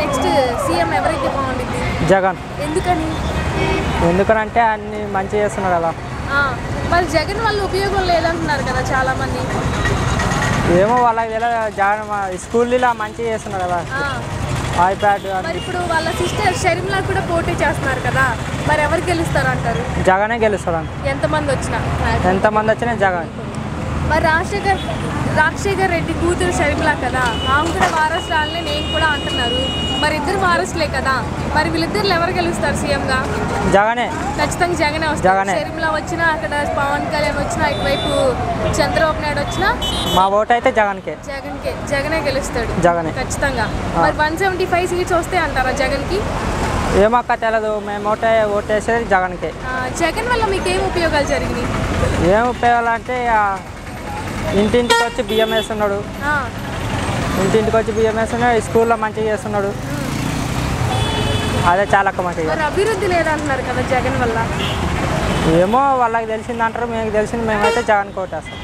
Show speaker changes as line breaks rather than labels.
Next CM ఎవరైతే బాగుంటుంది
జగన్.
ఎందుకని?
ఎందుకనంటే అన్ని మంచి చేస్తున్నారు కదా
మరి జగన్ వల్ల ఉపయోగం లేదంటున్నారు కదా చాలా మంది
ఏమో వాళ్ళకి తెలియదు జగన్ స్కూల్లో మంచిగా చేస్తున్నారు కదా ఐప్యాడ్
మరి ఇప్పుడు వాళ్ళ సిస్టర్ షర్మిలా కూడా పోటీ చేస్తున్నారు కదా మరి ఎవరు గెలుస్తారు అంటారు?
జగనే గెలుస్తాడు
ఎంతమంది వచ్చినా?
ఎంతమంది వచ్చినా జగన్.
మరి రాజశేఖర్ రాజశేఖర్ రెడ్డి కూతురు షర్మిల కదా? ఆమె కూడా వారసురాలనే నేను కూడా అంటున్నారు. మరి ఇద్దరు వారసులే కదా? మరి వీళ్ళిద్దరు ఎవరు గెలుస్తారు సీఎంగా?
జగనే.
ఖచ్చితంగా జగనే వస్తారు.
జగనే.
షర్మిల వచ్చినా అక్కడ పవన్ కళ్యాణ్ వచ్చినా ఇటువైపు చంద్రబాబు నాయుడు వచ్చినా
మా ఓటు అయితే జగన్కే.
జగన్కే. జగనే గెలుస్తాడు.
జగనే.
ఖచ్చితంగా. మరి వన్ సెవెంటీ ఫైవ్ సీట్స్ వస్తాయి అంటారా జగన్కి?
ఏమక్క తెలియదు మేము ఓటే ఓటేసేది జగన్కే.
జగన్ వల్ల మీకు ఏం ఉపయోగాలు జరిగినాయి?
ఏం ఉపయోగాలంటే ఆ, ఇంటింటికి వచ్చి బియ్యం వేస్తున్నాడు. ఇంటింటికి వచ్చి బియ్యం వేస్తున్నాడు స్కూల్లో మంచిగా చేస్తున్నాడు. అదే చాలా మంచిగా
అభివృద్ధి లేదంటున్నారు కదా జగన్ వల్ల?
ఏమో వాళ్ళకి తెలిసింది అంటారు మీకు తెలిసింది మేమైతే జగన్ కోటేస్తాం